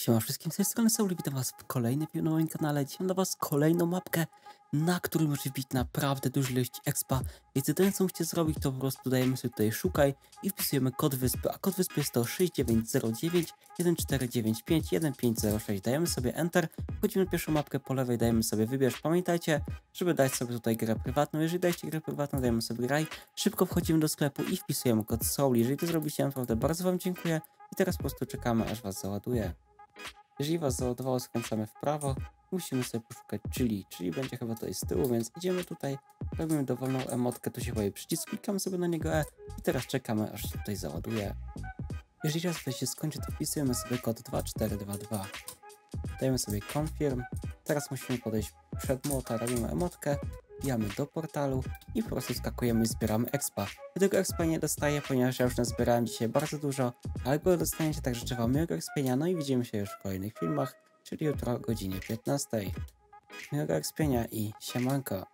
Siema wszystkim, z tej strony Sauli, witam was w kolejnym filmie na moim kanale. Dzisiaj dla was kolejną mapkę, na którą możecie wbić naprawdę dużą ilość expa. Więc jedyne co musicie zrobić, to po prostu dajemy sobie tutaj szukaj i wpisujemy kod wyspy, a kod wyspy jest to 6909 1495 1506. Dajemy sobie enter, wchodzimy na pierwszą mapkę po lewej, dajemy sobie wybierz. Pamiętajcie, żeby dać sobie tutaj grę prywatną. Jeżeli dajecie grę prywatną, dajemy sobie graj. Szybko wchodzimy do sklepu i wpisujemy kod Sauli. Jeżeli to zrobicie, naprawdę bardzo wam dziękuję. I teraz po prostu czekamy, aż was załaduje. Jeżeli was załadowało, skręcamy w prawo. Musimy sobie poszukać czyli, czyli będzie chyba tutaj z tyłu, więc idziemy tutaj, robimy dowolną emotkę, tu się pojawi przycisk, klikamy sobie na niego E i teraz czekamy, aż się tutaj załaduje. Jeżeli raz tutaj się skończy, to wpisujemy sobie kod 2422. Dajemy sobie confirm. Teraz musimy podejść przed młota, robimy emotkę, wbijamy do portalu i po prostu skakujemy i zbieramy expa. Ja tego expa nie dostaję, ponieważ ja już nazbierałem dzisiaj bardzo dużo, ale go dostaniecie, także życzę wam miłego expienia, no i widzimy się już w kolejnych filmach, czyli jutro o godzinie 15. Miłego expienia i siemanko.